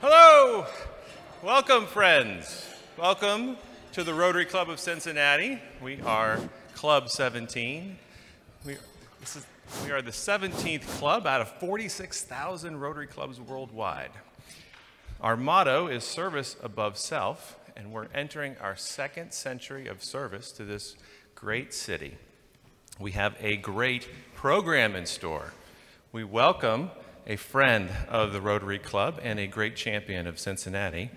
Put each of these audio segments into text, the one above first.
Hello! Welcome, friends. Welcome to the Rotary Club of Cincinnati. We are Club 17. We, is, we are the 17th club out of 46,000 Rotary clubs worldwide. Our motto is service above self, and we're entering our second century of service to this great city. We have a great program in store. We welcome a friend of the Rotary Club and a great champion of Cincinnati,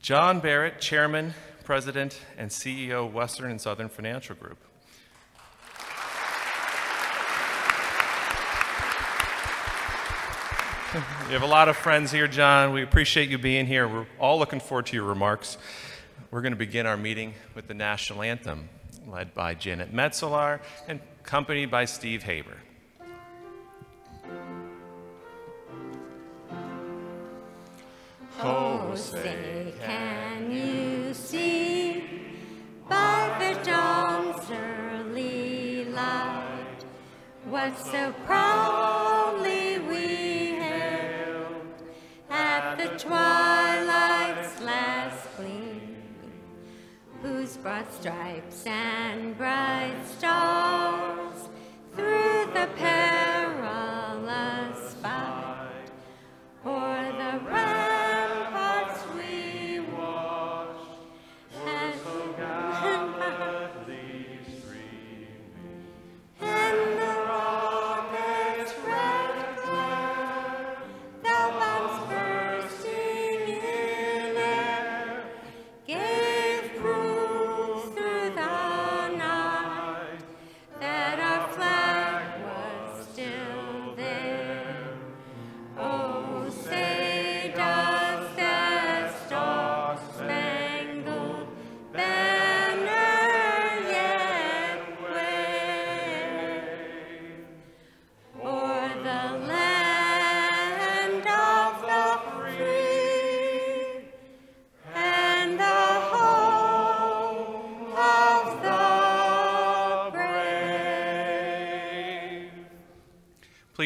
John Barrett, Chairman, President, and CEO Western and Southern Financial Group. You have a lot of friends here, John. We appreciate you being here. We're all looking forward to your remarks. We're going to begin our meeting with the national anthem, led by Janet Metzelar and accompanied by Steve Haber. Oh, say, can you see? By the dawn's early light what so proudly we hailed at the twilight's last gleam, whose broad stripes and bright stars through the perilous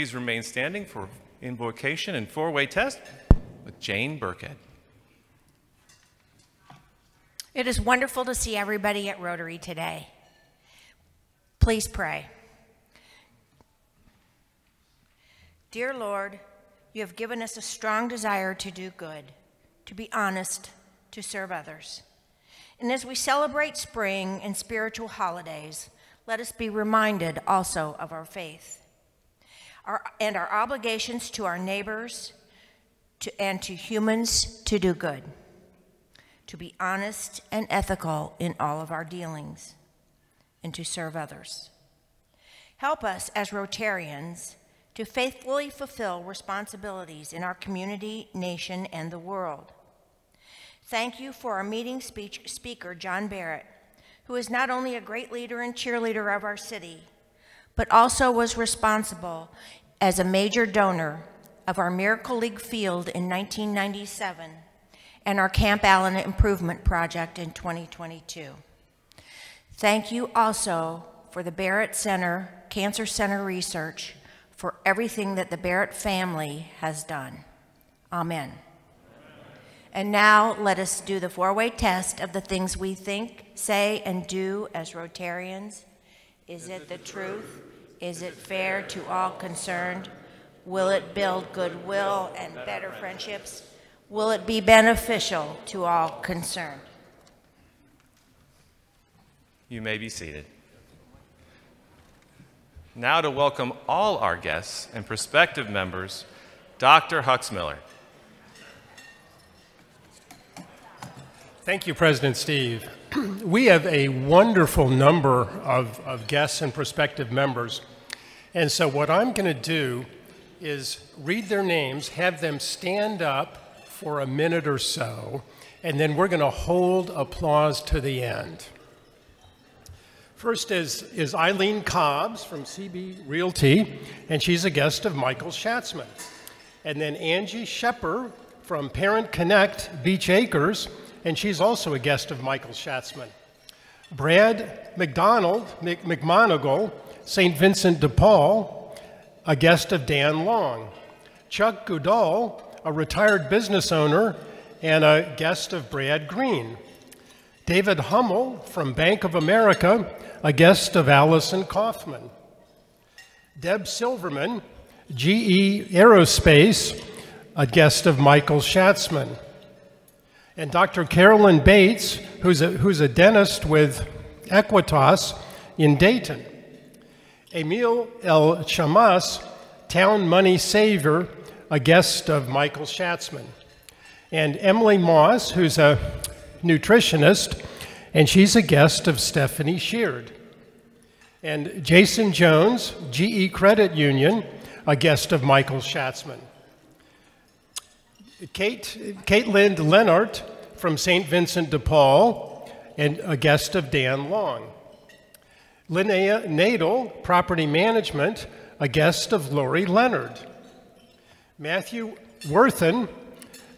Please remain standing for invocation and four-way test with Jane Burkhead. It is wonderful to see everybody at Rotary today. Please pray. Dear Lord, you have given us a strong desire to do good, to be honest, to serve others. And as we celebrate spring and spiritual holidays, let us be reminded also of our faith and our obligations to our neighbors to, and to humans to do good to be honest and ethical in all of our dealings, and to serve others. Help us as Rotarians to faithfully fulfill responsibilities in our community, nation, and the world. Thank you for our meeting speech speaker, John Barrett, who is not only a great leader and cheerleader of our city, but also was responsible as a major donor of our Miracle League field in 1997 and our Camp Allyn Improvement Project in 2022. Thank you also for the Barrett Center, Cancer Center Research, for everything that the Barrett family has done. Amen. And now let us do the four-way test of the things we think, say, and do as Rotarians. Is it the truth? Is it fair to all concerned? Will it build goodwill and better friendships? Will it be beneficial to all concerned? You may be seated. Now to welcome all our guests and prospective members, Dr. Huxmiller. Thank you, President Steve. we have a wonderful number of, of guests and prospective members. And so, what I'm going to do is read their names, have them stand up for a minute or so, and then we're going to hold applause to the end. First is, is Eileen Cobbs from CB Realty, and she's a guest of Michael Schatzman. And then Angie Shepper from Parent Connect Beech Acres, and she's also a guest of Michael Schatzman. Brad McDonald, Mc, St. Vincent de Paul, a guest of Dan Long. Chuck Goodall, a retired business owner and a guest of Brad Green. David Hummel from Bank of America, a guest of Allison Kaufman. Deb Silverman, GE Aerospace, a guest of Michael Schatzman. And Dr. Carolyn Bates, who's a, who's a dentist with Equitas in Dayton. Emil El Chamas, town money saver, a guest of Michael Schatzman. And Emily Moss, who's a nutritionist, and she's a guest of Stephanie Sheard. And Jason Jones, GE Credit Union, a guest of Michael Schatzman. Kate, Lind Leonard from St. Vincent de Paul, and a guest of Dan Long. Linnea Nadel, Property Management, a guest of Lori Leonard. Matthew Worthen,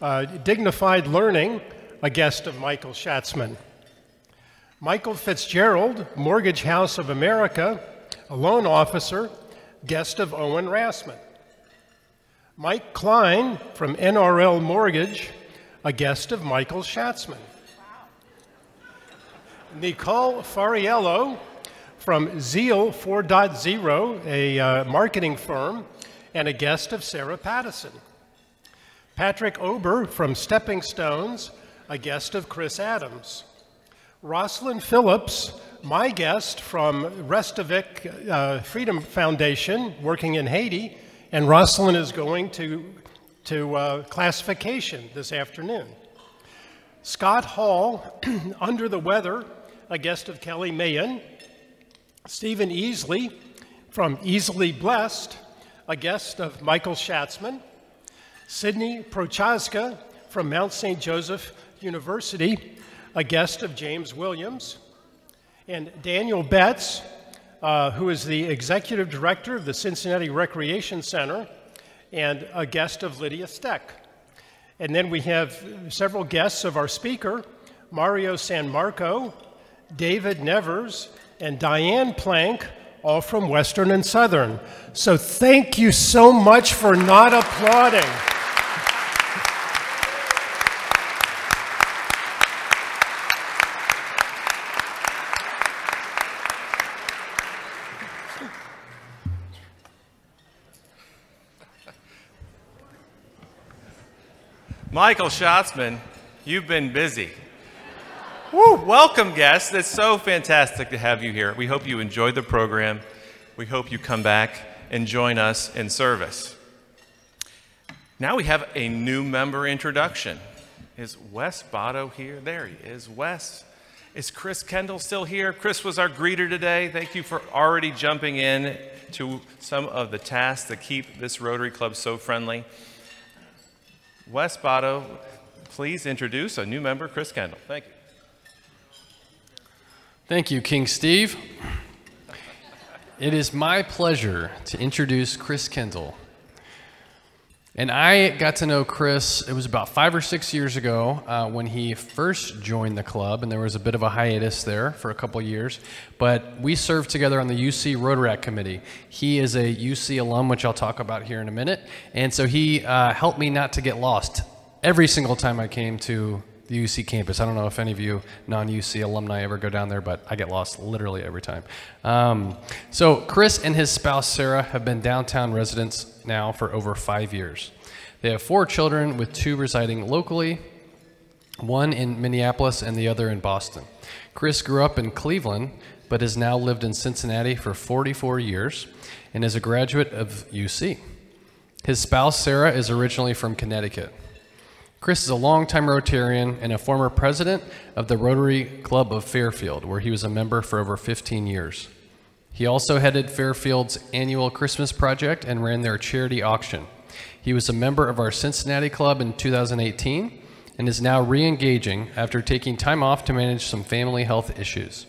uh, Dignified Learning, a guest of Michael Schatzman. Michael Fitzgerald, Mortgage House of America, a loan officer, guest of Owen Rassman. Mike Klein from NRL Mortgage, a guest of Michael Schatzman. Nicole Fariello from Zeal 4.0, a uh, marketing firm, and a guest of Sarah Pattison. Patrick Ober from Stepping Stones, a guest of Chris Adams. Rosalind Phillips, my guest from Restavek uh, Freedom Foundation, working in Haiti, and Rosalind is going to, to uh, classification this afternoon. Scott Hall, under the weather, a guest of Kelly Mayen. Stephen Easley from Easily Blessed, a guest of Michael Schatzman. Sydney Prochaska from Mount St. Joseph University, a guest of James Williams. And Daniel Betts, uh, who is the executive director of the Cincinnati Recreation Center, and a guest of Lydia Steck. And then we have several guests of our speaker, Mario San Marco, David Nevers, and Diane Plank, all from Western and Southern. So thank you so much for not applauding. Michael Schatzman, you've been busy. Woo, welcome, guests. It's so fantastic to have you here. We hope you enjoyed the program. We hope you come back and join us in service. Now we have a new member introduction. Is Wes Botto here? There he is. Wes. Is Chris Kendall still here? Chris was our greeter today. Thank you for already jumping in to some of the tasks that keep this Rotary Club so friendly. Wes Botto, please introduce a new member, Chris Kendall. Thank you. Thank you, King Steve. It is my pleasure to introduce Chris Kendall. And I got to know Chris, it was about five or six years ago uh, when he first joined the club, and there was a bit of a hiatus there for a couple years. But we served together on the UC Rotaract Committee. He is a UC alum, which I'll talk about here in a minute. And so he uh, helped me not to get lost every single time I came to the UC campus. I don't know if any of you non UC alumni ever go down there, but I get lost literally every time. Um, so, Chris and his spouse Sarah have been downtown residents now for over five years. They have four children, with two residing locally, one in Minneapolis and the other in Boston. Chris grew up in Cleveland, but has now lived in Cincinnati for 44 years and is a graduate of UC. His spouse Sarah is originally from Connecticut. Chris is a longtime Rotarian and a former president of the Rotary Club of Fairfield, where he was a member for over 15 years. He also headed Fairfield's annual Christmas project and ran their charity auction. He was a member of our Cincinnati Club in 2018 and is now re engaging after taking time off to manage some family health issues.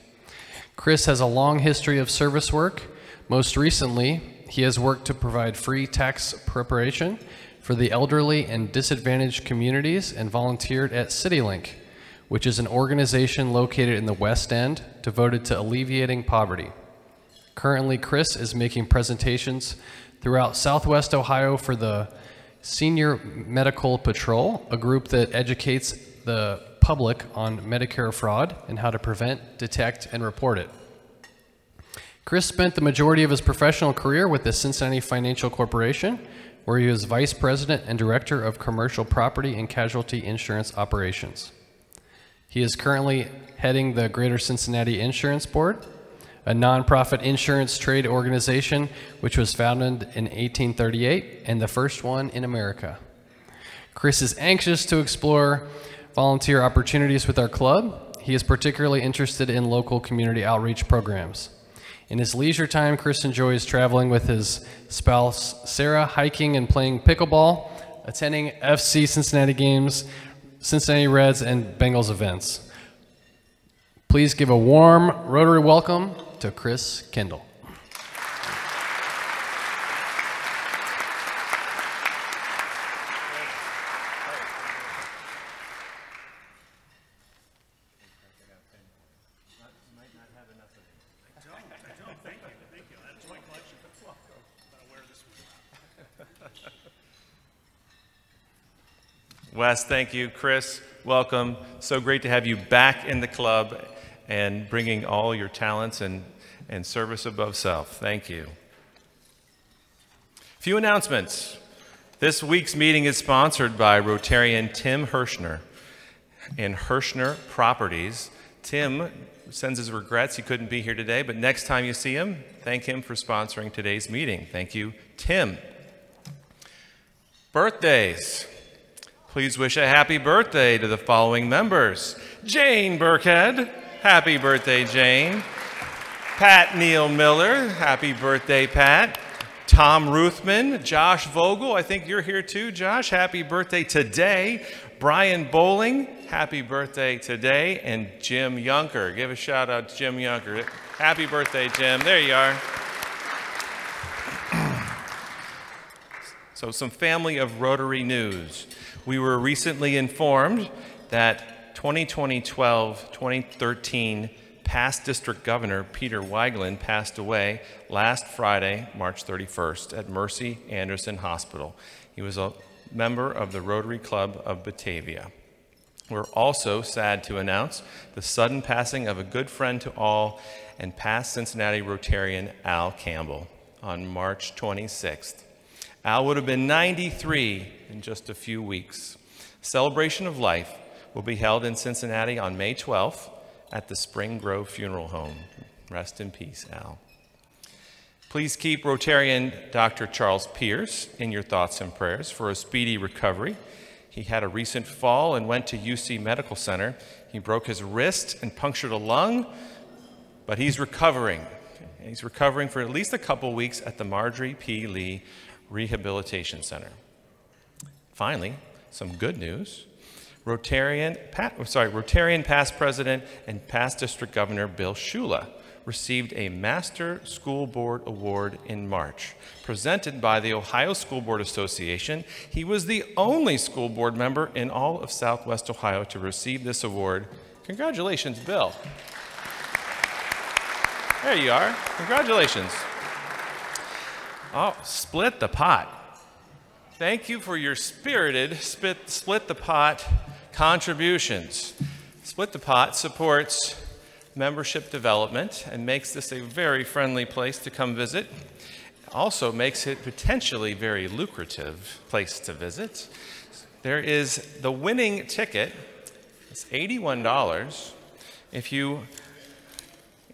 Chris has a long history of service work. Most recently, he has worked to provide free tax preparation for the elderly and disadvantaged communities and volunteered at CityLink, which is an organization located in the West End devoted to alleviating poverty. Currently, Chris is making presentations throughout Southwest Ohio for the Senior Medicare Patrol, a group that educates the public on Medicare fraud and how to prevent, detect, and report it. Chris spent the majority of his professional career with the Cincinnati Financial Corporation, where he was vice president and director of commercial property and casualty insurance operations. He is currently heading the Greater Cincinnati Insurance Board, a nonprofit insurance trade organization which was founded in 1838 and the first one in America. Chris is anxious to explore volunteer opportunities with our club. He is particularly interested in local community outreach programs. In his leisure time, Chris enjoys traveling with his spouse, Sarah, hiking and playing pickleball, attending FC Cincinnati games, Cincinnati Reds, and Bengals events. Please give a warm Rotary welcome to Chris Kendall. Wes, thank you. Chris, welcome. So great to have you back in the club and bringing all your talents and, and service above self. Thank you. Few announcements. This week's meeting is sponsored by Rotarian Tim Hirschner and Hirschner Properties. Tim sends his regrets he couldn't be here today, but next time you see him, thank him for sponsoring today's meeting. Thank you, Tim. Birthdays. Please wish a happy birthday to the following members Jane Burkhead. Happy birthday, Jane. Pat Neal Miller. Happy birthday, Pat. Tom Ruthman. Josh Vogel. I think you're here too, Josh. Happy birthday today. Brian Bowling. Happy birthday today. And Jim Yunker. Give a shout out to Jim Yunker. Happy birthday, Jim. There you are. So, some family of Rotary news. We were recently informed that 2012 2013 past district governor Peter Weigelin passed away last Friday, March 31st, at Mercy Anderson Hospital. He was a member of the Rotary Club of Batavia. We're also sad to announce the sudden passing of a good friend to all and past Cincinnati Rotarian Al Campbell on March 26th. Al would have been 93 in just a few weeks. Celebration of Life will be held in Cincinnati on May 12th at the Spring Grove Funeral Home. Rest in peace, Al. Please keep Rotarian Dr. Charles Pierce in your thoughts and prayers for a speedy recovery. He had a recent fall and went to UC Medical Center. He broke his wrist and punctured a lung, but he's recovering. He's recovering for at least a couple weeks at the Marjorie P. Lee Rehabilitation Center. Finally, some good news. Rotarian, sorry, Rotarian past president and past district governor Bill Shula received a Master School Board Award in March. Presented by the Ohio School Board Association, he was the only school board member in all of Southwest Ohio to receive this award. Congratulations, Bill. There you are. Congratulations. Oh, split the pot. Thank you for your spirited split, split the pot contributions. Split the pot supports membership development and makes this a very friendly place to come visit. Also makes it potentially very lucrative place to visit. There is the winning ticket. It's $81. If you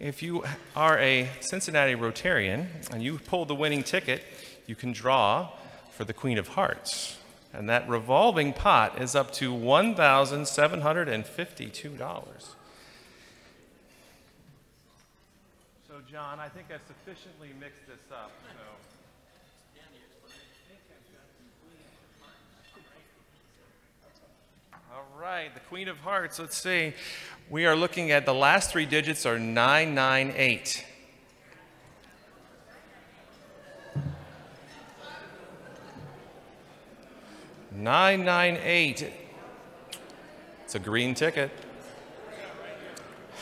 if you are a Cincinnati Rotarian and you pull the winning ticket, you can draw for the Queen of Hearts. And that revolving pot is up to $1,752. So, John, I think I sufficiently mixed this up. So. All right, the Queen of Hearts, let's see. We are looking at the last three digits are 998. Nine nine eight. It's a green ticket.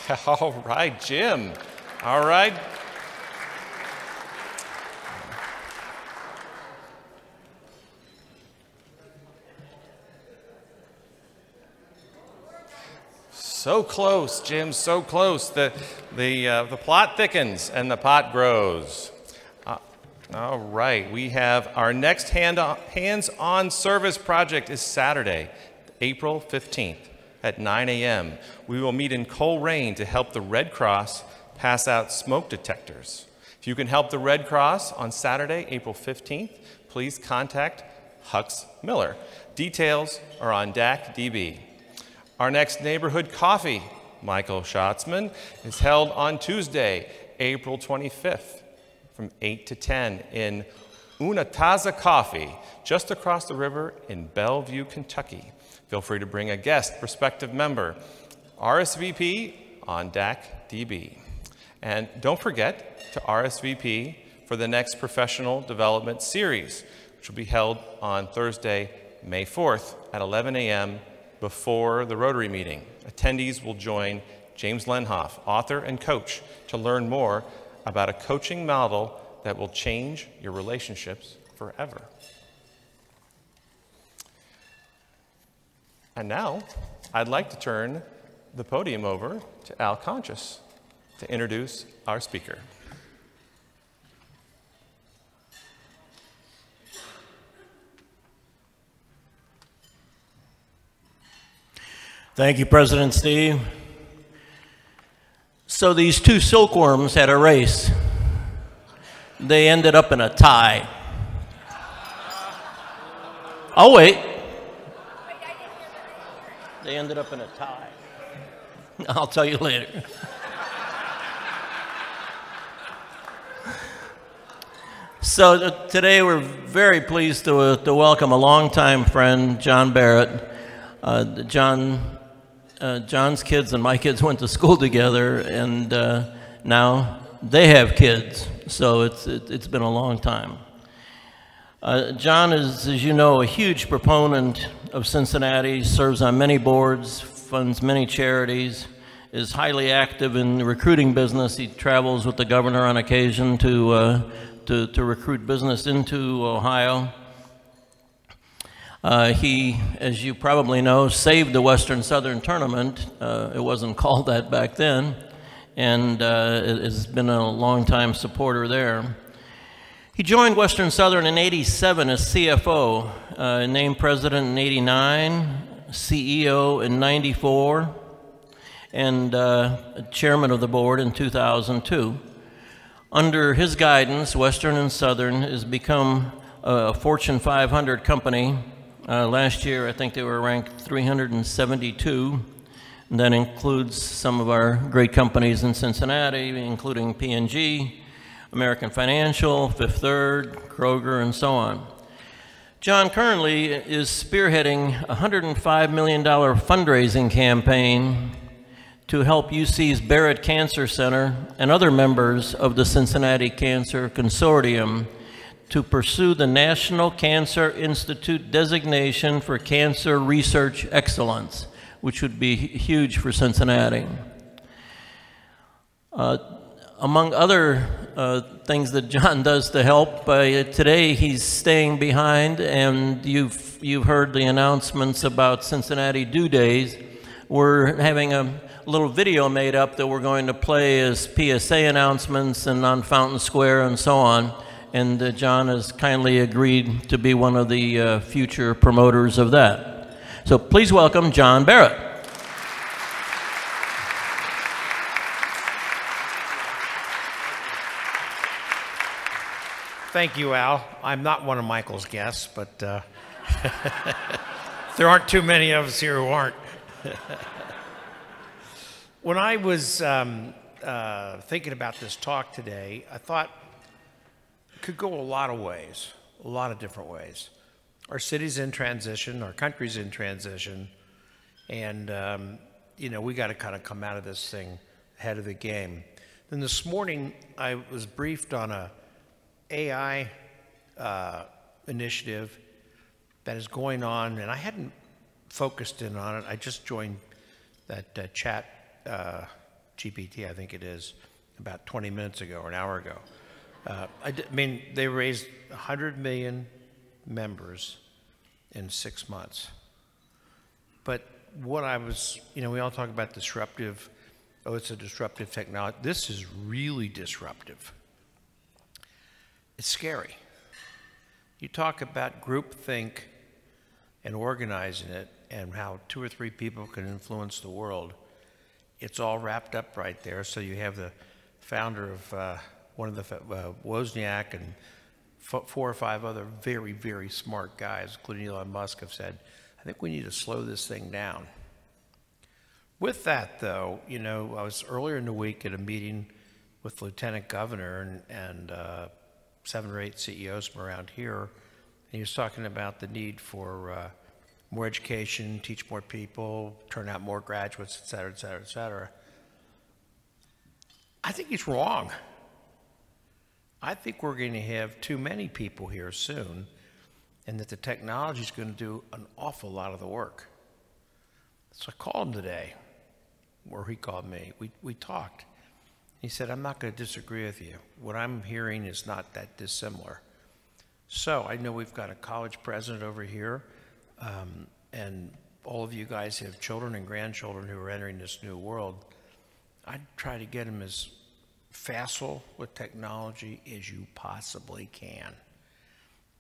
All right, Jim. All right. So close, Jim, so close. The, the, uh, the plot thickens and the pot grows. Uh, all right, we have our next hand on, hands-on service project is Saturday, April 15th at 9 a.m. We will meet in Colerain to help the Red Cross pass out smoke detectors. If you can help the Red Cross on Saturday, April 15th, please contact Hux Miller. Details are on DAC DB. Our next neighborhood coffee, Michael Schatzman, is held on Tuesday, April 25th from 8 to 10 in Unataza Coffee, just across the river in Bellevue, Kentucky. Feel free to bring a guest, prospective member, RSVP on DAC DB. And don't forget to RSVP for the next professional development series, which will be held on Thursday, May 4th at 11 a.m. before the Rotary meeting. Attendees will join James Lenhoff, author and coach, to learn more about a coaching model that will change your relationships forever. And now, I'd like to turn the podium over to Al Conscious to introduce our speaker. Thank you, President Steve. So these two silkworms had a race. They ended up in a tie. I'll wait. They ended up in a tie. I'll tell you later. so uh, today we're very pleased to, uh, to welcome a longtime friend, John Barrett. Uh, John, uh, John's kids and my kids went to school together, and uh, now they have kids. So it's, it, has been a long time. Uh, John is, as you know, a huge proponent of Cincinnati, serves on many boards, funds many charities, is highly active in the recruiting business. He travels with the governor on occasion to, uh, to, to, recruit business into Ohio. Uh, he, as you probably know, saved the Western Southern Tournament. Uh, it wasn't called that back then, and uh, has been a long-time supporter there. He joined Western Southern in 87 as CFO, uh, named president in 89, CEO in 94, and uh, chairman of the board in 2002. Under his guidance, Western and Southern has become a Fortune 500 company. Uh, last year, I think they were ranked 372. And that includes some of our great companies in Cincinnati, including P&G, American Financial, Fifth Third, Kroger, and so on. John currently is spearheading a $105 million fundraising campaign to help UC's Barrett Cancer Center and other members of the Cincinnati Cancer Consortium to pursue the National Cancer Institute designation for cancer research excellence, which would be huge for Cincinnati. Uh, among other uh, things that John does to help, uh, today he's staying behind, and you've, you've heard the announcements about Cincinnati Do Days. We're having a little video made up that we're going to play as PSA announcements and on Fountain Square and so on. And uh, John has kindly agreed to be one of the uh, future promoters of that. So please welcome John Barrett. Thank you, Al. I'm not one of Michael's guests, but uh, there aren't too many of us here who aren't. When I was um, uh, thinking about this talk today, I thought could go a lot of ways, a lot of different ways. Our city's in transition, our country's in transition, and um, you know we got to kind of come out of this thing ahead of the game. Then this morning I was briefed on a AI uh, initiative that is going on, and I hadn't focused in on it. I just joined that uh, chat uh, GPT, I think it is, about 20 minutes ago or an hour ago. Uh, I, d- I mean, they raised 100 million members in six months. But what I was, you know, we all talk about disruptive, oh, it's a disruptive technology. This is really disruptive. It's scary. You talk about groupthink and organizing it and how two or three people can influence the world. It's all wrapped up right there. So you have the founder of uh, one of the, uh, Wozniak and four or five other very, very smart guys, including Elon Musk, have said, I think we need to slow this thing down. With that, though, you know, I was earlier in the week at a meeting with Lieutenant Governor and, and uh, seven or eight CEOs from around here, and he was talking about the need for uh, more education, teach more people, turn out more graduates, et cetera, et cetera, et cetera. I think he's wrong. I think we're going to have too many people here soon, and that the technology is going to do an awful lot of the work. So I called him today, or he called me. We, we talked. He said, I'm not going to disagree with you. What I'm hearing is not that dissimilar. So I know we've got a college president over here, um, and all of you guys have children and grandchildren who are entering this new world. I'd try to get them as facile with technology as you possibly can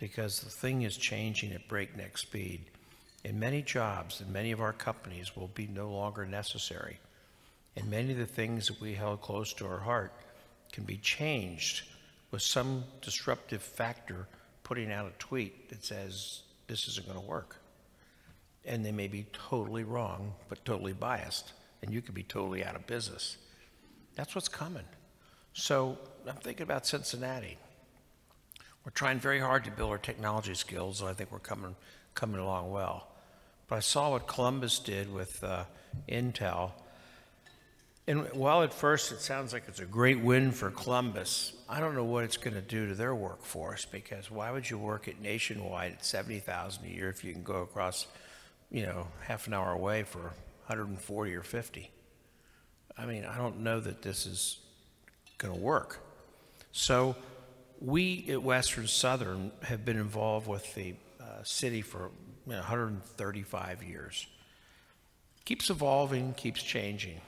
because the thing is changing at breakneck speed. And many jobs and many of our companies will be no longer necessary. And many of the things that we held close to our heart can be changed with some disruptive factor putting out a tweet that says this isn't going to work. And they may be totally wrong, but totally biased. And you could be totally out of business. That's what's coming. So I'm thinking about Cincinnati. We're trying very hard to build our technology skills, and I think we're coming, coming along well. But I saw what Columbus did with uh, Intel. And while at first it sounds like it's a great win for Columbus, I don't know what it's going to do to their workforce because why would you work at Nationwide at 70,000 a year if you can go across, you know, half an hour away for 140 or 50? I mean, I don't know that this is going to work. So we at Western Southern have been involved with the uh, city for you know, 135 years. Keeps evolving, keeps changing.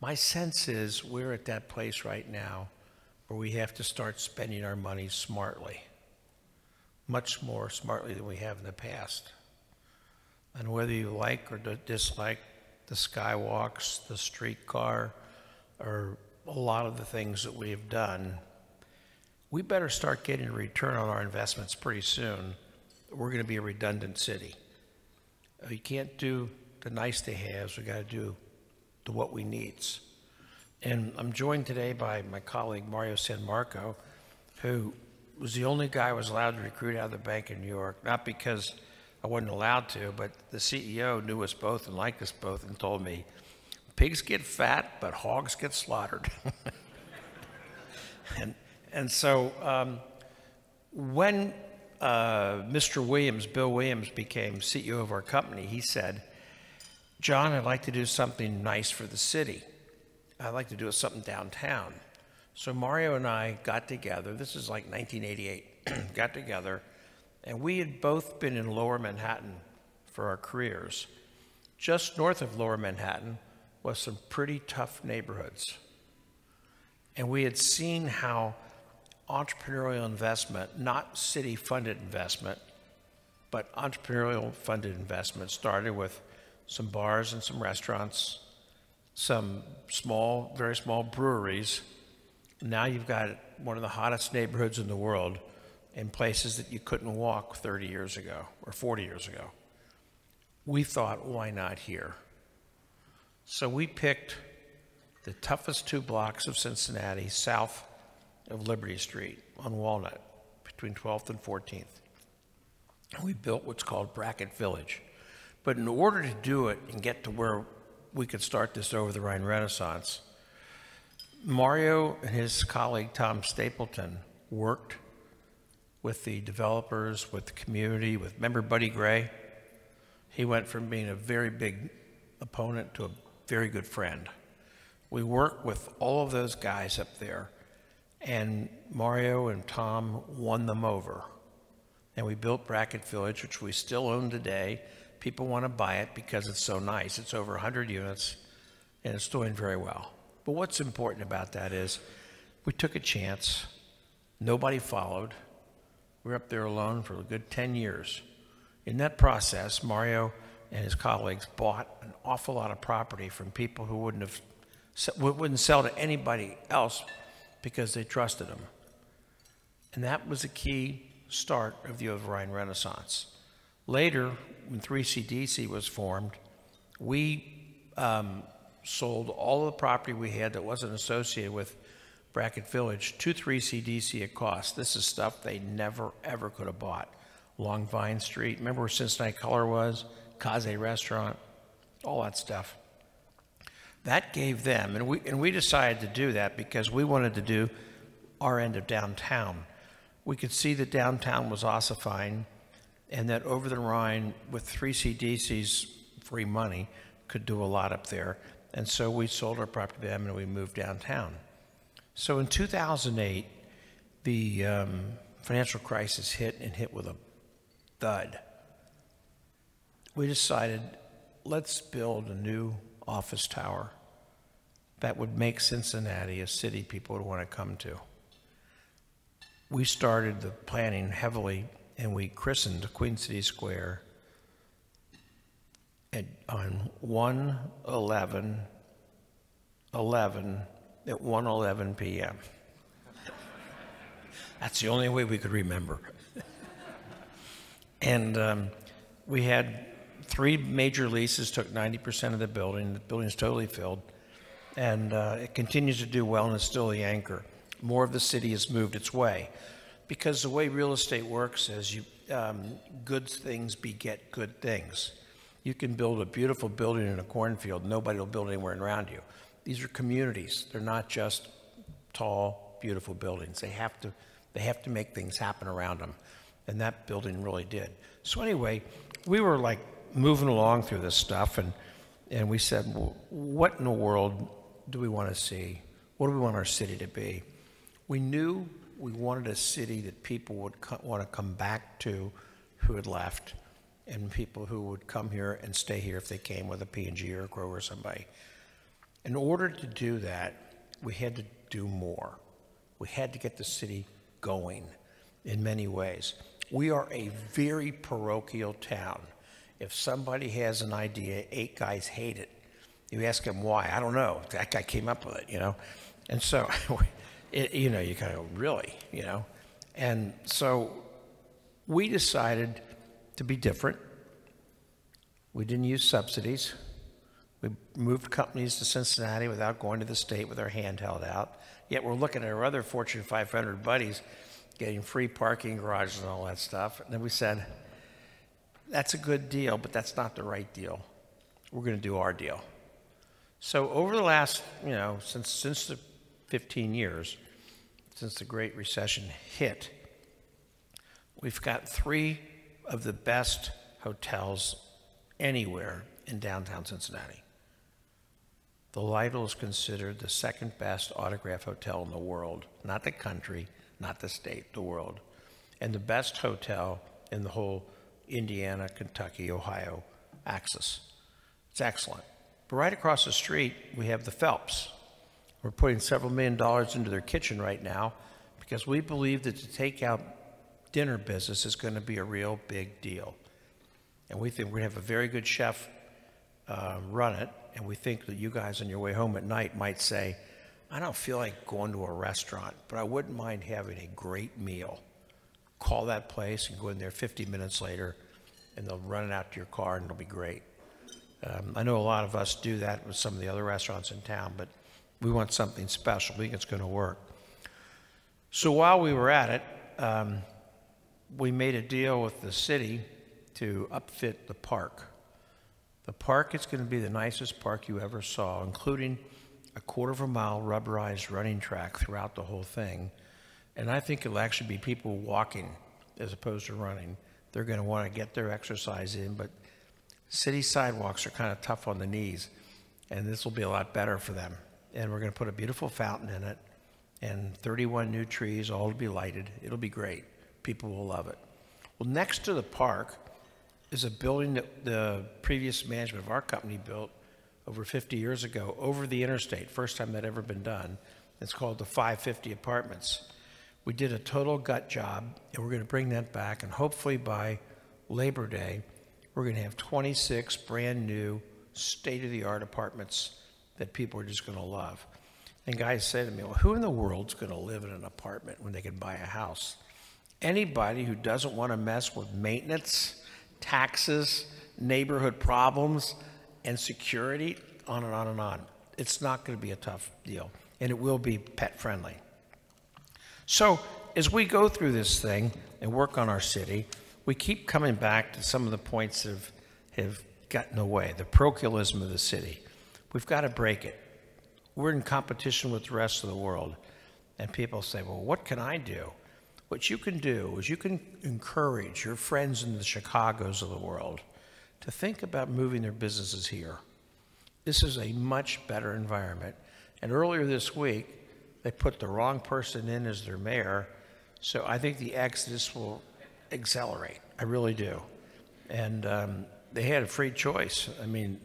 My sense is we're at that place right now where we have to start spending our money smartly, much more smartly than we have in the past. And whether you like or dislike the skywalks, the streetcar, or a lot of the things that we have done, we better start getting a return on our investments pretty soon. We're going to be a redundant city. Uh, you can't do the nice to haves, we got to do the what we needs. And I'm joined today by my colleague Mario San Marco, who was the only guy I was allowed to recruit out of the bank in New York, not because I wasn't allowed to, but the CEO knew us both and liked us both and told me, pigs get fat, but hogs get slaughtered. and, and so um, when uh, Mr. Williams, Bill Williams, became CEO of our company, he said, John, I'd like to do something nice for the city. I'd like to do something downtown. So Mario and I got together. This is like 1988. got together, and we had both been in Lower Manhattan for our careers. Just north of Lower Manhattan was some pretty tough neighborhoods. And we had seen how entrepreneurial investment, not city funded investment, but entrepreneurial funded investment started with some bars and some restaurants, some small, very small breweries. Now you've got one of the hottest neighborhoods in the world in places that you couldn't walk 30 years ago or 40 years ago. We thought, why not here? So we picked the toughest two blocks of Cincinnati south of Liberty Street on Walnut between 12th and 14th. And we built what's called Brackett Village. But in order to do it and get to where we could start this over the Rhine Renaissance, Mario and his colleague Tom Stapleton worked with the developers, with the community, with member Buddy Gray. He went from being a very big opponent to a very good friend. We worked with all of those guys up there, and Mario and Tom won them over. And we built Brackett Village, which we still own today. People want to buy it because it's so nice. It's over 100 units and it's doing very well. But what's important about that is we took a chance. Nobody followed. We were up there alone for a good 10 years. In that process, Mario and his colleagues bought an awful lot of property from people who wouldn't have wouldn't sell to anybody else because they trusted him. And that was a key start of the Over Rhine Renaissance. Later, when 3CDC was formed, we um, sold all the property we had that wasn't associated with Brackett Village to 3CDC at cost. This is stuff they never, ever could have bought. Long Vine Street, remember where Cincinnati Color was? Kaze Restaurant, all that stuff. That gave them, and we, and we decided to do that because we wanted to do our end of downtown. We could see that downtown was ossifying and that over the Rhine, with 3CDC's free money, could do a lot up there. And so we sold our property to them and we moved downtown. So in 2008, the um, financial crisis hit and hit with a thud. We decided, let's build a new office tower that would make Cincinnati a city people would want to come to. We started the planning heavily and we christened Queen City Square at, on 1 11 11 at 1 11 p.m. That's the only way we could remember. and um, we had three major leases, took 90% of the building. The building is totally filled. And uh, it continues to do well and is still the anchor. More of the city has moved its way because the way real estate works is you um, good things beget good things. You can build a beautiful building in a cornfield, nobody will build anywhere around you. These are communities. They're not just tall, beautiful buildings. They have to, they have to make things happen around them. And that building really did. So anyway, we were like moving along through this stuff and, and we said, well, what in the world do we want to see? What do we want our city to be? We knew we wanted a city that people would want to come back to who had left and people who would come here and stay here if they came with a P&G or a Kroger or somebody. In order to do that, we had to do more. We had to get the city going in many ways. We are a very parochial town. If somebody has an idea, eight guys hate it. You ask them why. I don't know. That guy came up with it, you know. And so it, you know, you kind of really, you know. And so we decided to be different. We didn't use subsidies. We moved companies to Cincinnati without going to the state with our hand held out. Yet we're looking at our other Fortune 500 buddies getting free parking garages and all that stuff. And then we said, that's a good deal, but that's not the right deal. We're going to do our deal. So over the last, you know, since since the 15 years since the Great Recession hit, we've got three of the best hotels anywhere in downtown Cincinnati. The Lytle is considered the second best autograph hotel in the world, not the country, not the state, the world, and the best hotel in the whole Indiana, Kentucky, Ohio axis. It's excellent. But right across the street, we have the Phelps, we're putting several million dollars into their kitchen right now because we believe that the takeout dinner business is going to be a real big deal. And we think we're going to have a very good chef uh, run it. And we think that you guys on your way home at night might say, I don't feel like going to a restaurant, but I wouldn't mind having a great meal. Call that place and go in there 50 minutes later, and they'll run it out to your car, and it'll be great. Um, I know a lot of us do that with some of the other restaurants in town, but we want something special. We think it's going to work. So while we were at it, um, we made a deal with the city to upfit the park. The park is going to be the nicest park you ever saw, including a quarter of a mile rubberized running track throughout the whole thing. And I think it'll actually be people walking as opposed to running. They're going to want to get their exercise in, but city sidewalks are kind of tough on the knees, and this will be a lot better for them and we're going to put a beautiful fountain in it and 31 new trees, all to be lighted. It'll be great. People will love it. Well, next to the park is a building that the previous management of our company built over 50 years ago over the interstate, first time that ever been done. It's called the 550 Apartments. We did a total gut job, and we're going to bring that back, and hopefully by Labor Day, we're going to have 26 brand new, state of the art apartments that people are just going to love. And guys say to me, Well, who in the world's going to live in an apartment when they can buy a house? Anybody who doesn't want to mess with maintenance, taxes, neighborhood problems, and security, on and on and on. It's not going to be a tough deal, and it will be pet friendly. So, as we go through this thing and work on our city, we keep coming back to some of the points that have, have gotten away the parochialism of the city. We've got to break it. We're in competition with the rest of the world. And people say, well, what can I do? What you can do is you can encourage your friends in the Chicagos of the world to think about moving their businesses here. This is a much better environment. And earlier this week, they put the wrong person in as their mayor. So I think the exodus will accelerate. I really do. And um, they had a free choice. I mean,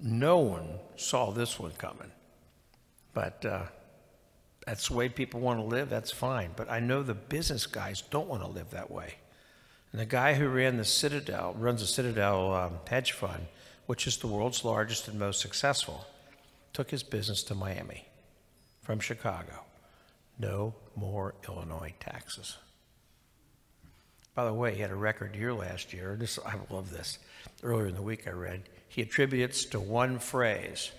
no one saw this one coming. But uh, that's the way people want to live, that's fine. But I know the business guys don't want to live that way. And the guy who ran the Citadel, runs the Citadel um, hedge fund, which is the world's largest and most successful, took his business to Miami from Chicago. No more Illinois taxes. By the way, he had a record year last year. This, I love this. Earlier in the week, I read he attributes to one phrase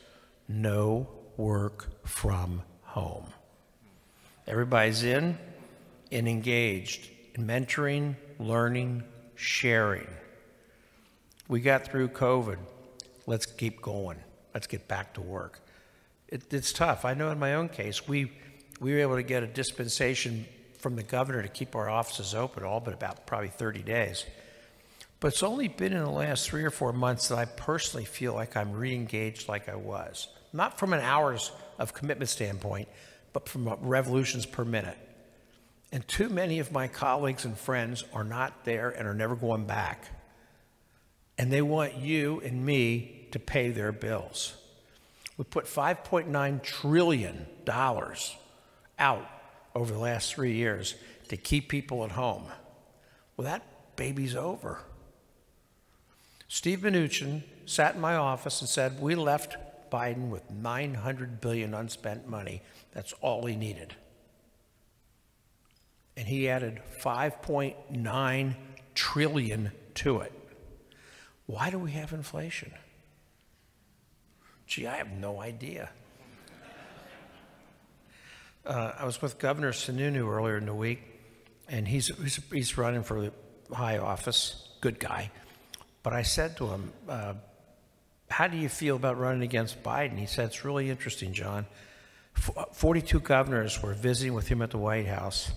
no work from home. Everybody's in and engaged in mentoring, learning, sharing. We got through COVID. Let's keep going. Let's get back to work. It, it's tough. I know in my own case, we, we were able to get a dispensation from the governor to keep our offices open all but about probably 30 days. But it's only been in the last three or four months that I personally feel like I'm re engaged like I was. Not from an hours of commitment standpoint, but from revolutions per minute. And too many of my colleagues and friends are not there and are never going back. And they want you and me to pay their bills. We put $5.9 trillion out over the last three years to keep people at home. Well, that baby's over. Steve Mnuchin sat in my office and said, We left Biden with 900 billion unspent money. That's all he needed. And he added 5.9 trillion to it. Why do we have inflation? Gee, I have no idea. Uh, I was with Governor Sununu earlier in the week, and he's, he's, he's running for the high office, good guy. But I said to him, uh, How do you feel about running against Biden? He said, It's really interesting, John. F- 42 governors were visiting with him at the White House,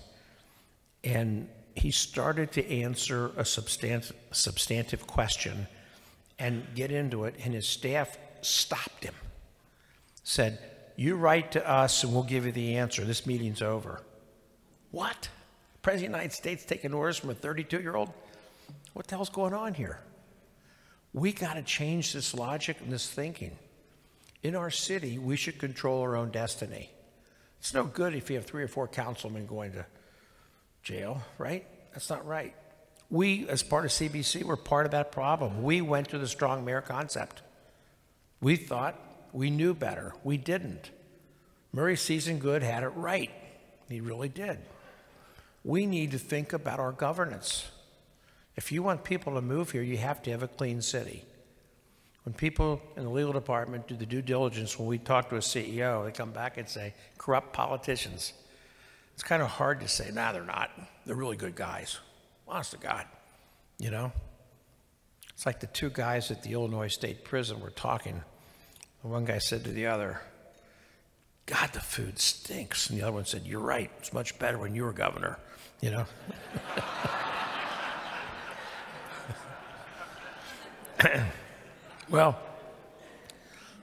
and he started to answer a substantive, substantive question and get into it, and his staff stopped him, said, You write to us and we'll give you the answer. This meeting's over. What? President of the United States taking orders from a 32 year old? What the hell's going on here? We got to change this logic and this thinking. In our city, we should control our own destiny. It's no good if you have three or four councilmen going to jail, right? That's not right. We, as part of CBC, were part of that problem. We went to the strong mayor concept. We thought we knew better. We didn't. Murray Seasongood had it right. He really did. We need to think about our governance. If you want people to move here, you have to have a clean city. When people in the legal department do the due diligence, when we talk to a CEO, they come back and say, corrupt politicians. It's kind of hard to say, nah, they're not. They're really good guys. Honest to God, you know? It's like the two guys at the Illinois State Prison were talking. One guy said to the other, God, the food stinks. And the other one said, You're right. It's much better when you were governor, you know? well,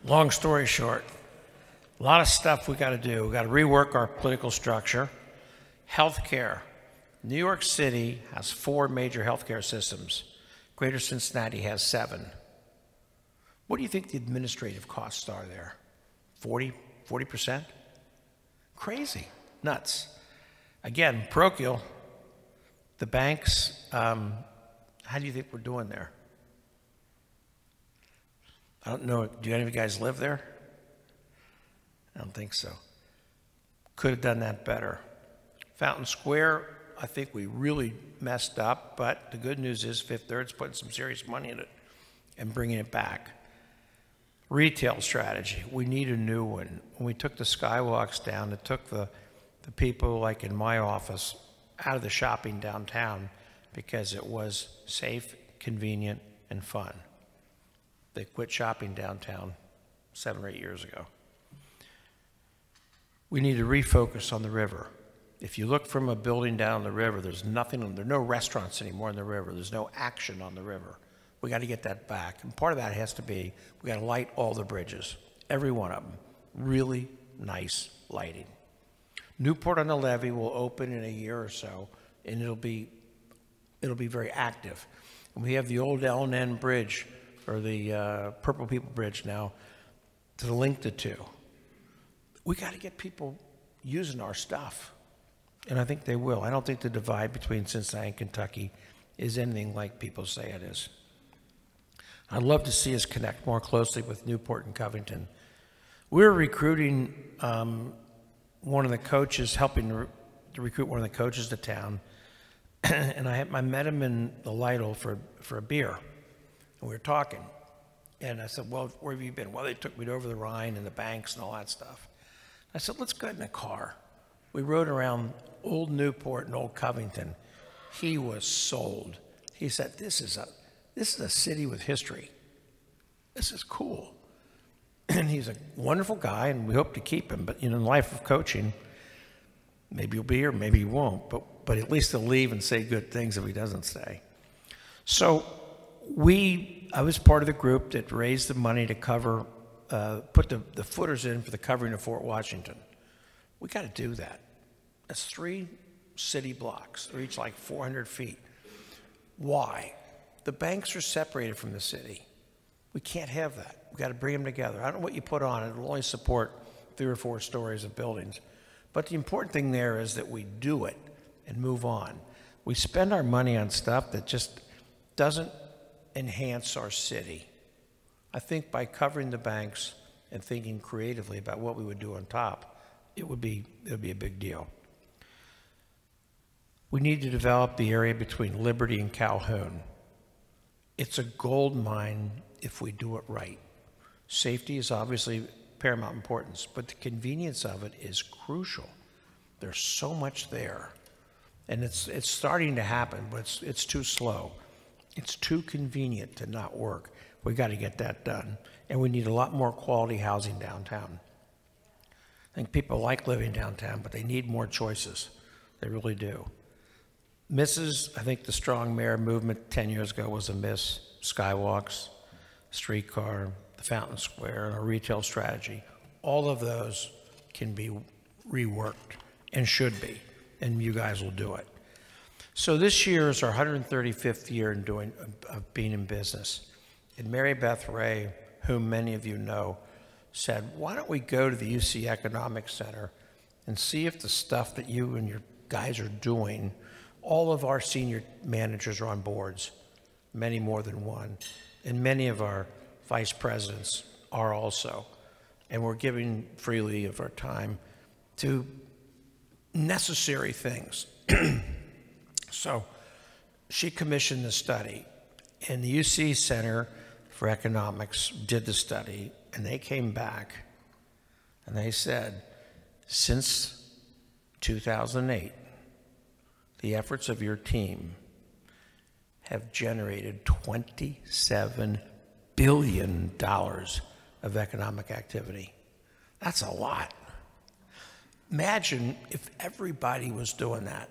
long story short, a lot of stuff we got to do. We got to rework our political structure. Health care. New York City has four major healthcare systems Greater Cincinnati has seven. What do you think the administrative costs are there? 40, 40%? Crazy, nuts. Again, parochial, the banks, um, how do you think we're doing there? I don't know. Do any of you guys live there? I don't think so. Could have done that better. Fountain Square, I think we really messed up, but the good news is Fifth Third's putting some serious money in it and bringing it back. Retail strategy, we need a new one. When we took the skywalks down, it took the, the people like in my office out of the shopping downtown because it was safe, convenient, and fun. They quit shopping downtown seven or eight years ago. We need to refocus on the river. If you look from a building down the river, there's nothing, there are no restaurants anymore in the river. There's no action on the river. We got to get that back. And part of that has to be we got to light all the bridges, every one of them. Really nice lighting. Newport on the Levee will open in a year or so, and it'll be it'll be very active. And we have the old L&N Bridge, or the uh, Purple People Bridge now, to link the two. We got to get people using our stuff, and I think they will. I don't think the divide between Cincinnati and Kentucky is anything like people say it is. I'd love to see us connect more closely with Newport and Covington. We're recruiting um, one of the coaches, helping to, recruit one of the coaches to town, and I, I met him in the Lytle for, for a beer, and we were talking. And I said, well, where have you been? Well, they took me Over-the-Rhine and the banks and all that stuff. I said, let's go in the car. We rode around Old Newport and Old Covington. He was sold. He said, this is a, this is a city with history. This is cool. And he's a wonderful guy, and we hope to keep him. But you know, in life of coaching, maybe he'll be here, maybe he won't. But but at least he'll leave and say good things if he doesn't stay. So we, I was part of the group that raised the money to cover, uh, put the, the footers in for the covering of Fort Washington. We got to do that. That's three city blocks. They're each like 400 feet. Why? The banks are separated from the city. We can't have that. We've got to bring them together. I don't know what you put on it. It'll only support three or four stories of buildings. But the important thing there is that we do it and move on. We spend our money on stuff that just doesn't enhance our city. I think by covering the banks and thinking creatively about what we would do on top, it would be, it would be a big deal. We need to develop the area between Liberty and Calhoun. It's a gold mine if we do it right. Safety is obviously paramount importance, but the convenience of it is crucial. There's so much there. And it's, it's starting to happen, but it's, it's too slow. It's too convenient to not work. We got to get that done. And we need a lot more quality housing downtown. I think people like living downtown, but they need more choices. They really do. Misses, I think the strong mayor movement 10 years ago was a miss. Skywalks, streetcar, the Fountain Square, and our retail strategy. All of those can be reworked and should be and you guys will do it. So this year is our 135th year in doing of being in business. And Mary Beth Ray, whom many of you know, said, "Why don't we go to the UC Economic Center and see if the stuff that you and your guys are doing, all of our senior managers are on boards, many more than one, and many of our vice presidents are also, and we're giving freely of our time to necessary things. so she commissioned the study, and the UC Center for Economics did the study, and they came back and they said, since 2008, the efforts of your team have generated $27 billion of economic activity. That's a lot. Imagine if everybody was doing that.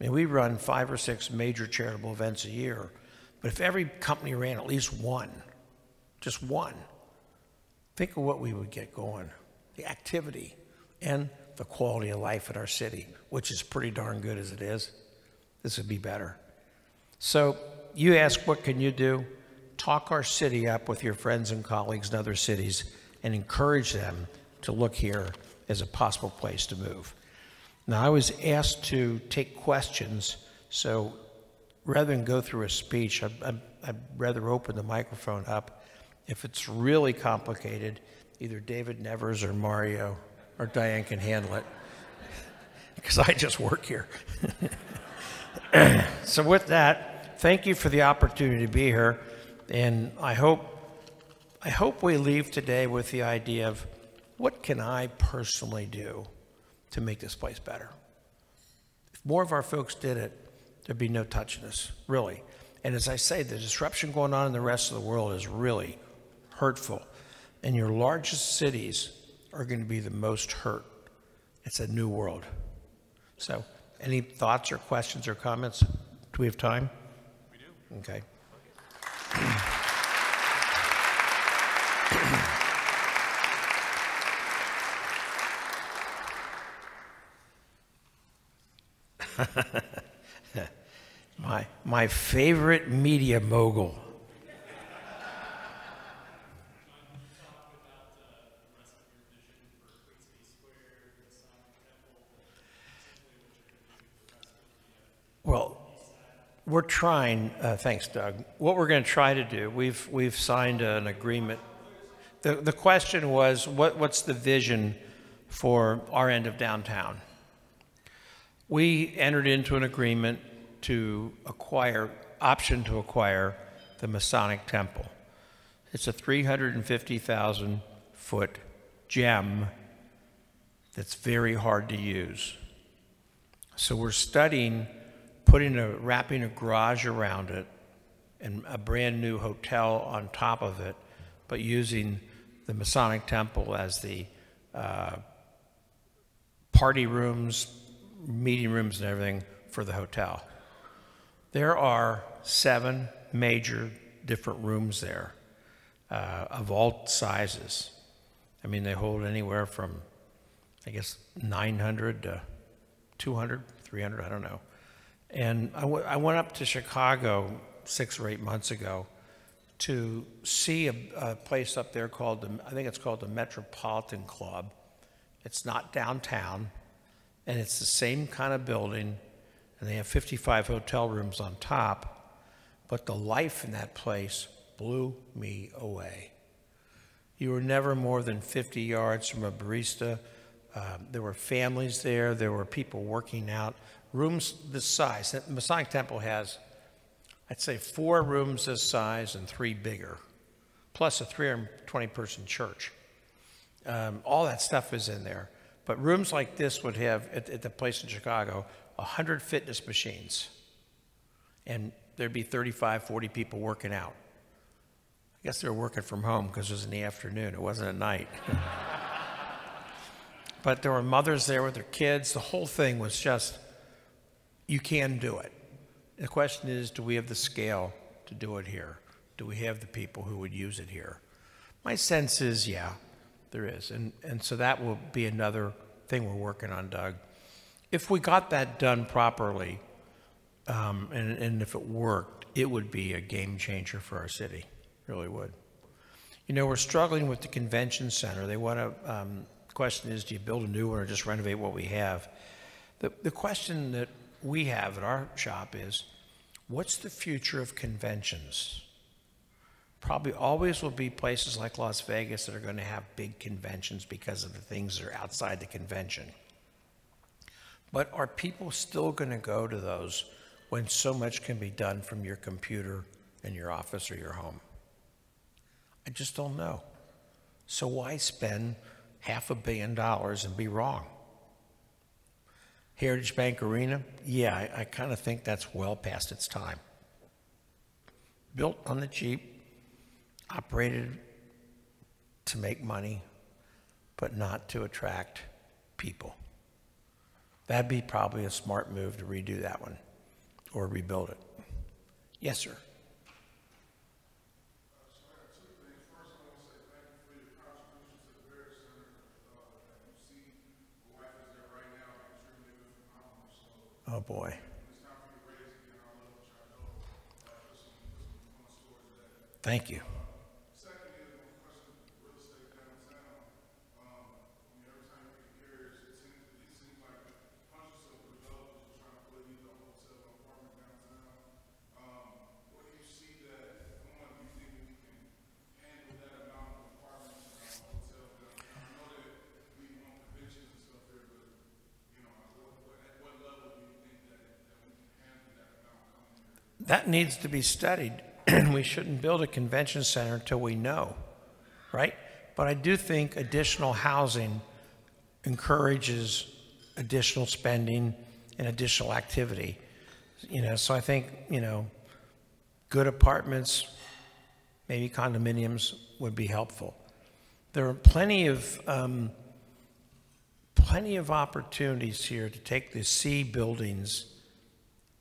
I mean, we run five or six major charitable events a year, but if every company ran at least one, just one, think of what we would get going. The activity and the quality of life in our city, which is pretty darn good as it is. This would be better. So you ask, what can you do? Talk our city up with your friends and colleagues in other cities and encourage them to look here as a possible place to move. Now, I was asked to take questions, so rather than go through a speech, I'd, I'd, I'd rather open the microphone up. If it's really complicated, either David Nevers or Mario or Diane can handle it, because I just work here. so, with that, thank you for the opportunity to be here, and I hope, I hope we leave today with the idea of what can I personally do to make this place better? If more of our folks did it, there'd be no touching this, really. And as I say, the disruption going on in the rest of the world is really hurtful. And your largest cities are going to be the most hurt. It's a new world. So, any thoughts or questions or comments? Do we have time? We do. Okay. my, my favorite media mogul. Well, we're trying, uh, thanks, Doug. What we're going to try to do, we've, we've signed an agreement. The, the question was what, what's the vision for our end of downtown? We entered into an agreement to acquire, option to acquire the Masonic Temple. It's a 350,000 foot gem that's very hard to use. So we're studying putting a, wrapping a garage around it and a brand new hotel on top of it, but using the Masonic Temple as the uh, party rooms, meeting rooms and everything for the hotel. There are seven major different rooms there uh, of all sizes. I mean, they hold anywhere from, I guess, 900 to 200, 300, I don't know. And I, I went up to Chicago six or eight months ago to see a, a place up there called, the, I think it's called the Metropolitan Club. It's not downtown and it's the same kind of building, and they have 55 hotel rooms on top, but the life in that place blew me away. You were never more than 50 yards from a barista. Uh, there were families there. There were people working out. Rooms this size. The Masonic Temple has, I'd say, four rooms this size and three bigger, plus a 320 person church. Um, all that stuff is in there. But rooms like this would have, at, at the place in Chicago, 100 fitness machines. And there'd be 35, 40 people working out. I guess they were working from home because it was in the afternoon, it wasn't at night. but there were mothers there with their kids. The whole thing was just, you can do it. The question is, do we have the scale to do it here? Do we have the people who would use it here? My sense is, yeah, there is. And, and so that will be another thing we're working on, Doug. If we got that done properly, um, and, and if it worked, it would be a game changer for our city. Really would. You know, we're struggling with the convention center. They want to, um, question is, do you build a new one or just renovate what we have? The, the question that we have at our shop is, what's the future of conventions? probably always will be places like Las Vegas that are going to have big conventions because of the things that are outside the convention. But are people still going to go to those when so much can be done from your computer in your office or your home? I just don't know. So why spend half a billion dollars and be wrong? Heritage Bank Arena, yeah, I, I kind of think that's well past its time. Built on the cheap, operated to make money, but not to attract people. That'd be probably a smart move to redo that one or rebuild it. Yes, sir. Oh boy. Thank you. That needs to be studied. we shouldn't build a convention center until we know, right? But I do think additional housing encourages additional spending and additional activity. You know, so I think, you know, good apartments, maybe condominiums would be helpful. There are plenty of um, plenty of opportunities here to take the C buildings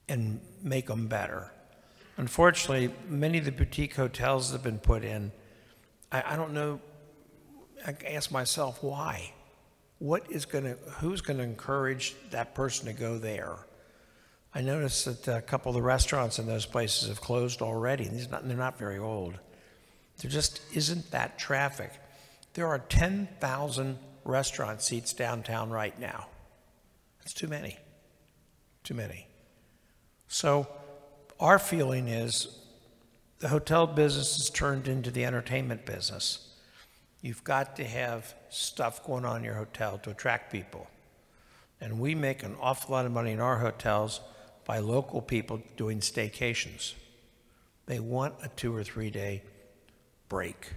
and make them better. Unfortunately, many of the boutique hotels that have been put in, I, I don't know, I ask myself why. What is going to, who's going to encourage that person to go there? I noticed that a couple of the restaurants in those places have closed already. These not, they're not very old. There just isn't that traffic. There are 10,000 restaurant seats downtown right now. That's too many. Too many. So, our feeling is the hotel business has turned into the entertainment business. You've got to have stuff going on in your hotel to attract people. And we make an awful lot of money in our hotels by local people doing staycations. They want a two or three day break.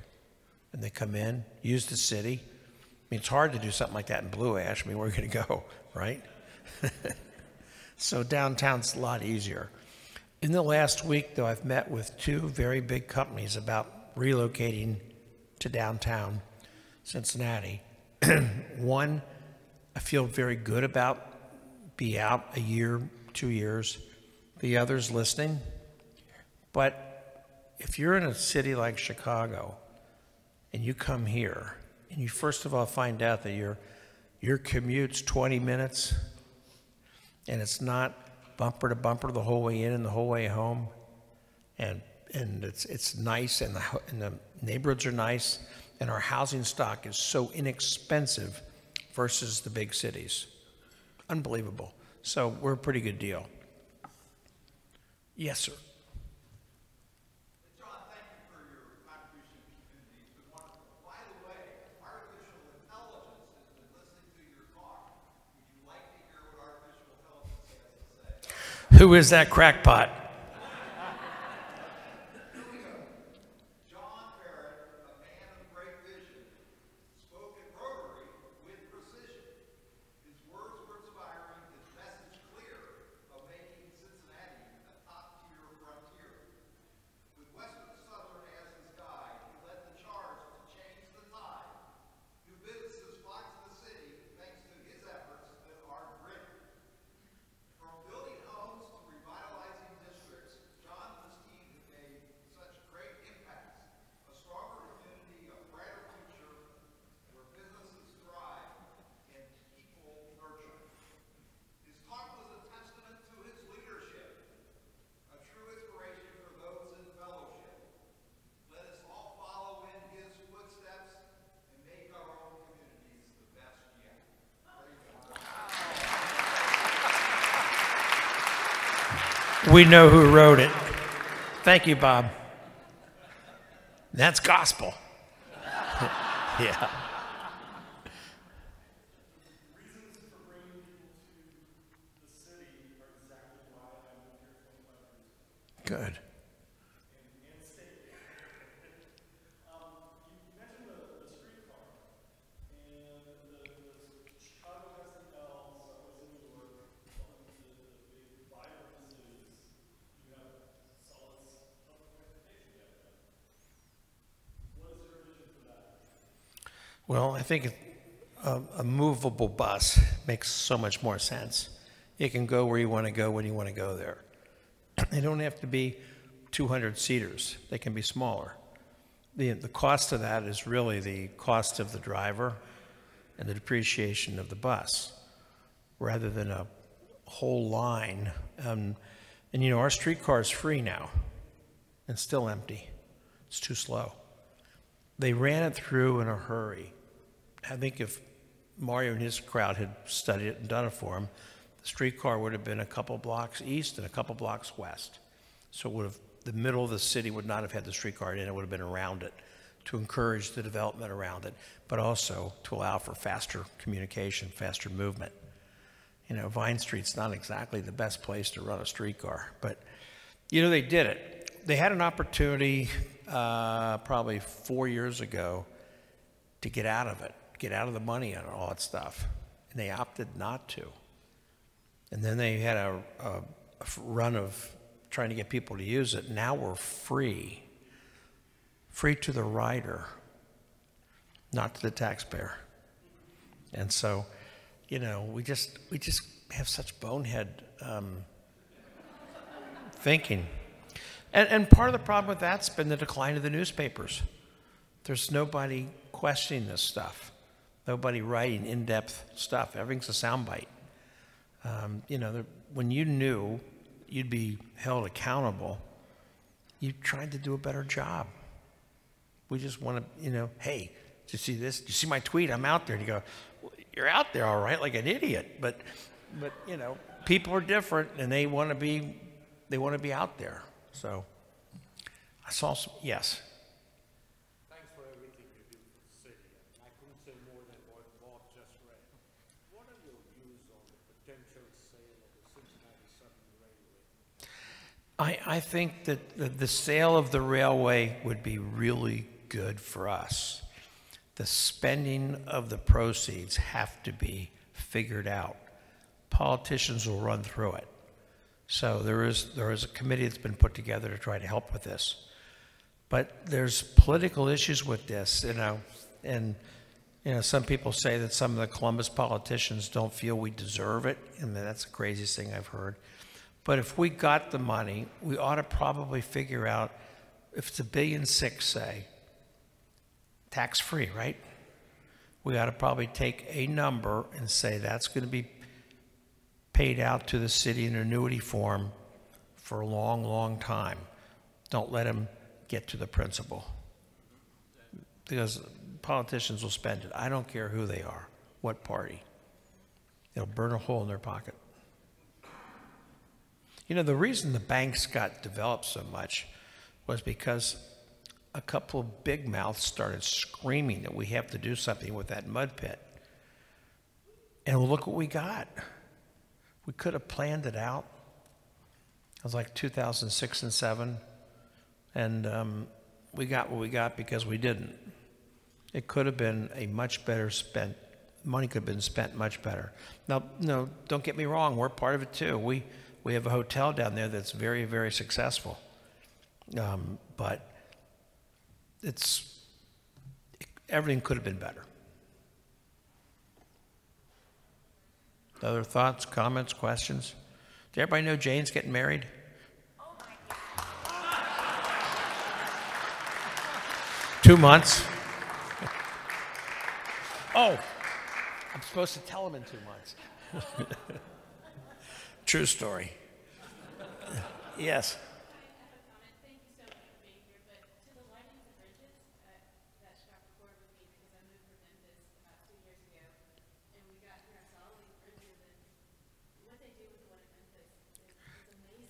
And they come in, use the city. I mean, it's hard to do something like that in Blue Ash. I mean, where are you going to go, right? so downtown's a lot easier. In the last week, though, I've met with two very big companies about relocating to downtown Cincinnati. One, I feel very good about, be out a year, two years. The other's listening. But if you're in a city like Chicago and you come here and you first of all find out that your, your commute's 20 minutes and it's not bumper to bumper the whole way in and the whole way home. And, and it's, it's nice, and the, and the neighborhoods are nice, and our housing stock is so inexpensive versus the big cities. Unbelievable. So we're a pretty good deal. Yes, sir. Who is that crackpot? John Barrett, a man of great vision, spoke at Rotary with precision. His words were inspiring, his message clear of making Cincinnati a top-tier frontier. With Western Southern as his guide, he led the charge to change the tide. New businesses flock to the city thanks to his efforts that are grit. From building homes to revitalizing districts, John and his team have made such great impacts. A stronger community, a brighter future, where businesses thrive and people nurture. His talk was a testament to his leadership, a true inspiration for those in fellowship. Let us all follow in his footsteps and make our own communities the best yet. We know who wrote it. Thank you, Bob. That's gospel. yeah. Good. Well, I think a, a movable bus makes so much more sense. It can go where you want to go when you want to go there. They don't have to be 200 seaters, they can be smaller. The, the cost of that is really the cost of the driver and the depreciation of the bus rather than a whole line. Um, and you know, our streetcar is free now and still empty. It's too slow. They ran it through in a hurry. I think if Mario and his crowd had studied it and done it for him, the streetcar would have been a couple blocks east and a couple blocks west. So would have, the middle of the city would not have had the streetcar in, it would have been around it to encourage the development around it, but also to allow for faster communication, faster movement. You know, Vine Street's not exactly the best place to run a streetcar, but you know, they did it. They had an opportunity uh, probably four years ago to get out of it, get out of the money and all that stuff, and they opted not to. And then they had a, a, a run of trying to get people to use it. Now we're free, free to the rider, not to the taxpayer. And so, you know, we just we just have such bonehead um, thinking. And, and part of the problem with that's been the decline of the newspapers. There's nobody questioning this stuff, nobody writing in depth stuff. Everything's a soundbite. Um, you know, when you knew you'd be held accountable, you tried to do a better job. We just want to, you know, hey, did you see this? Did you see my tweet? I'm out there. And you go, well, you're out there, all right, like an idiot. But, but you know, people are different, and they want to be, they want to be out there. So, I saw some. Yes. Thanks for everything you do for the city. I couldn't say more than what Bob just read. What are your views on the potential sale of the Cincinnati Southern Railway? I, I think that the, the sale of the railway would be really good for us. The spending of the proceeds have to be figured out. Politicians will run through it. So there is, there is a committee that's been put together to try to help with this. But there's political issues with this, you know, and you know, some people say that some of the Columbus politicians don't feel we deserve it, and that's the craziest thing I've heard. But if we got the money, we ought to probably figure out if it's a billion six, say, tax free, right? We ought to probably take a number and say that's going to be paid out to the city in annuity form for a long, long time. Don't let them get to the principal. Because politicians will spend it. I don't care who they are, what party. They'll burn a hole in their pocket. You know, the reason the banks got developed so much was because a couple of big mouths started screaming that we have to do something with that mud pit. And look what we got. We could have planned it out. It was like 2006 and 7. And um, we got what we got because we didn't. It could have been a much better spent, money could have been spent much better. Now, no, don't get me wrong, we're part of it too. We, we have a hotel down there that's very, very successful. Um, but it's, everything could have been better. Other thoughts, comments, questions? Did everybody know Jane's getting married? Two months. Oh, I'm supposed to tell him in two months. True story. Yes.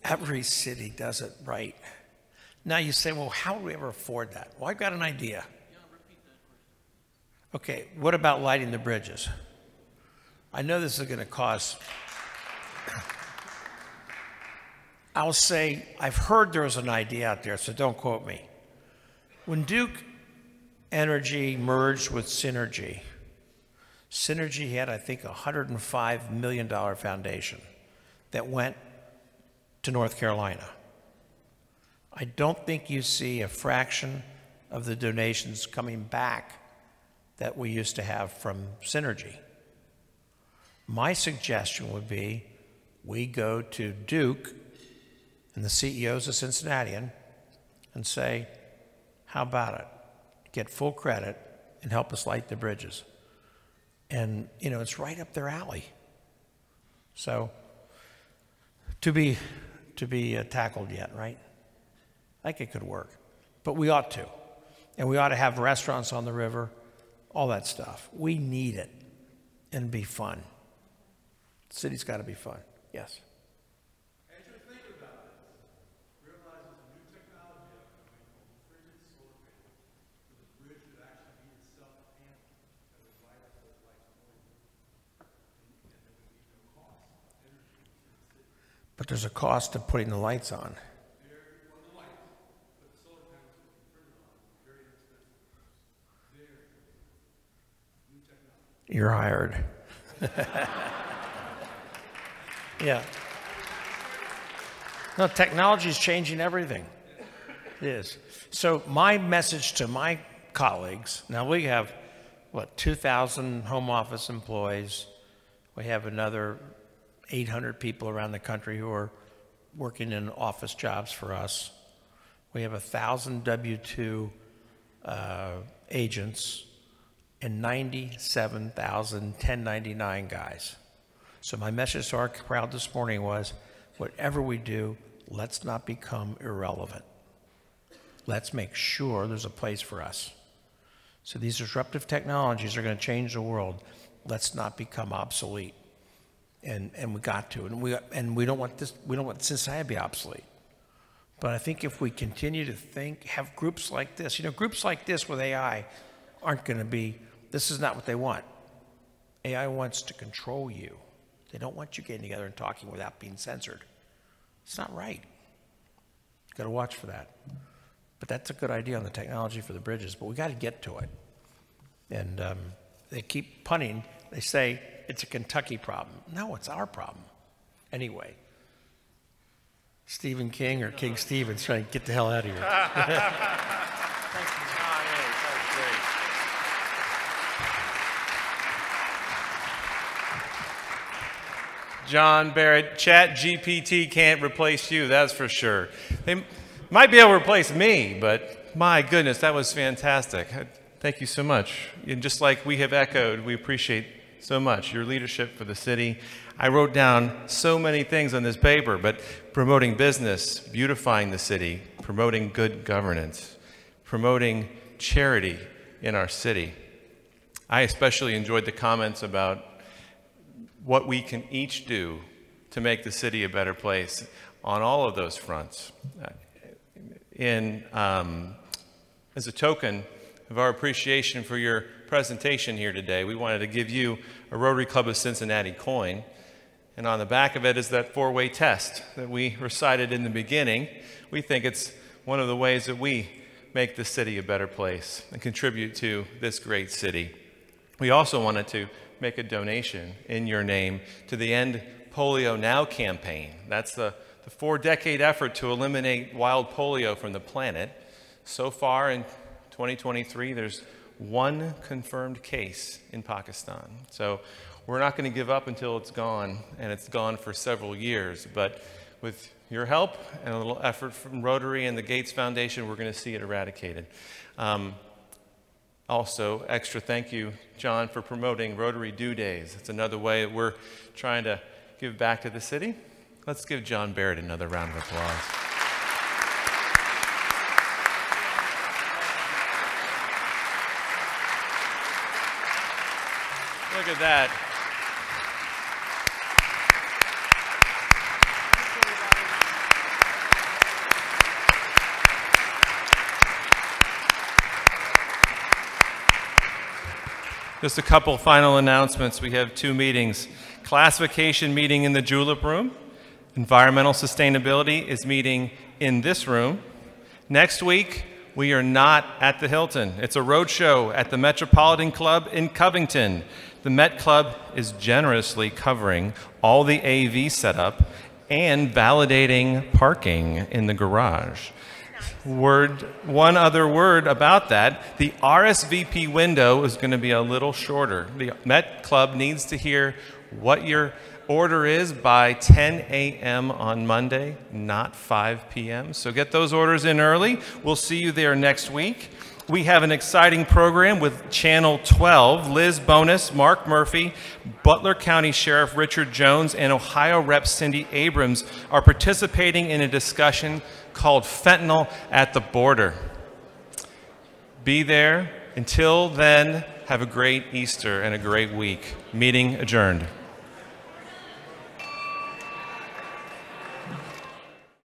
Every city does it right. Now you say, well, how do we ever afford that? Well, I've got an idea. Okay, what about lighting the bridges? I know this is going to cost. I'll say, I've heard there was an idea out there, so don't quote me. When Duke Energy merged with Cinergy, Cinergy had, I think, a $105 million foundation that went to North Carolina. I don't think you see a fraction of the donations coming back that we used to have from Cinergy. My suggestion would be we go to Duke and the CEOs of Cincinnatian and say, how about it? Get full credit and help us light the bridges. And, you know, it's right up their alley. So, to be to be uh, tackled yet, right? I think it could work. but we ought to. And we ought to have restaurants on the river, all that stuff. We need it and be fun. city's got to be fun. Yes. As you think about it, realize there's a new technology upcoming called frigid solar panels. So the bridge would actually be itself a panel that would light up those lights for you. And, and there would be no cost of energy to the city. But there's a cost to putting the lights on. You're hired. yeah. No, technology is changing everything. It is. So, my message to my colleagues now we have, what, 2,000 home office employees. We have another 800 people around the country who are working in office jobs for us. We have 1,000 W 2 uh, agents and 97,000 1099 guys. So my message to our crowd this morning was, whatever we do, let's not become irrelevant. Let's make sure there's a place for us. So these disruptive technologies are going to change the world. Let's not become obsolete. And, and we got to. And we, and we don't want this, we don't want society to be obsolete. But I think if we continue to think, have groups like this, you know, groups like this with AI aren't going to be, this is not what they want. AI wants to control you. They don't want you getting together and talking without being censored. It's not right. Got to watch for that. But that's a good idea on the technology for the bridges, but we got to get to it. And um, they keep punning. They say it's a Kentucky problem. No, it's our problem. Anyway, Stephen King or King Stevens trying to get the hell out of here. John Barrett, ChatGPT can't replace you, that's for sure. They might be able to replace me, but my goodness, that was fantastic. Thank you so much. And just like we have echoed, we appreciate so much your leadership for the city. I wrote down so many things on this paper, but promoting business, beautifying the city, promoting good governance, promoting charity in our city. I especially enjoyed the comments about what we can each do to make the city a better place on all of those fronts. In, um, as a token of our appreciation for your presentation here today, we wanted to give you a Rotary Club of Cincinnati coin. And on the back of it is that four way test that we recited in the beginning. We think it's one of the ways that we make the city a better place and contribute to this great city. We also wanted to make a donation in your name to the End Polio Now campaign. That's the, the four decade effort to eliminate wild polio from the planet. So far in 2023, there's one confirmed case in Pakistan. So we're not going to give up until it's gone, and it's gone for several years. But with your help and a little effort from Rotary and the Gates Foundation, we're going to see it eradicated. Um, also, extra thank you, John, for promoting Rotary Do Days. It's another way that we're trying to give back to the city. Let's give John Barrett another round of applause. Look at that. Just a couple final announcements. We have two meetings. Classification meeting in the Julep Room. Environmental Sustainability is meeting in this room. Next week, we are not at the Hilton. It's a road show at the Metropolitan Club in Covington. The Met Club is generously covering all the AV setup and validating parking in the garage. Word, one other word about that the RSVP window is going to be a little shorter. The Met Club needs to hear what your order is by 10 a.m. on Monday, not 5 p.m. So get those orders in early. We'll see you there next week. We have an exciting program with Channel 12. Liz Bonis, Mark Murphy, Butler County Sheriff Richard Jones, and Ohio Rep Cindy Abrams are participating in a discussion called Fentanyl at the Border. Be there. Until then, have a great Easter and a great week. Meeting adjourned.